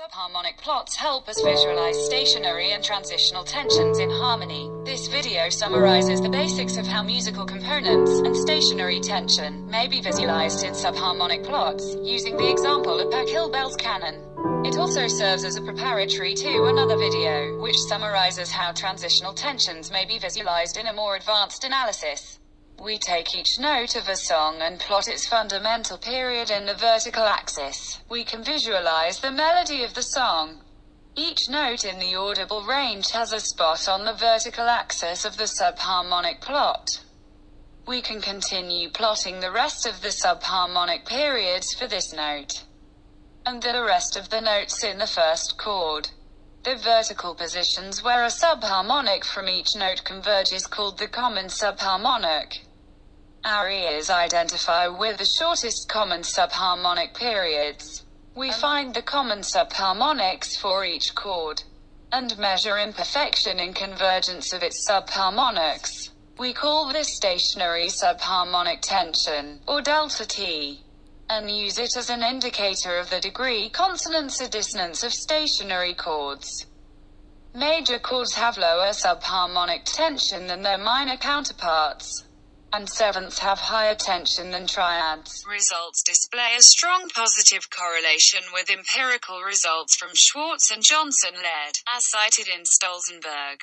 Subharmonic plots help us visualize stationary and transitional tensions in harmony. This video summarizes the basics of how musical components and stationary tension may be visualized in subharmonic plots, using the example of Pachelbel's canon. It also serves as a preparatory to another video, which summarizes how transitional tensions may be visualized in a more advanced analysis. We take each note of a song and plot its fundamental period in the vertical axis. We can visualize the melody of the song. Each note in the audible range has a spot on the vertical axis of the subharmonic plot. We can continue plotting the rest of the subharmonic periods for this note. And the rest of the notes in the first chord. The vertical positions where a subharmonic from each note converges called the common subharmonic. Our ears identify with the shortest common subharmonic periods. We um, find the common subharmonics for each chord and measure imperfection in convergence of its subharmonics. We call this stationary subharmonic tension, or delta T, and use it as an indicator of the degree consonance or dissonance of stationary chords. Major chords have lower subharmonic tension than their minor counterparts and sevenths have higher tension than triads. Results display a strong positive correlation with empirical results from Schwartz and Johnson-Laird, as cited in Stolzenburg.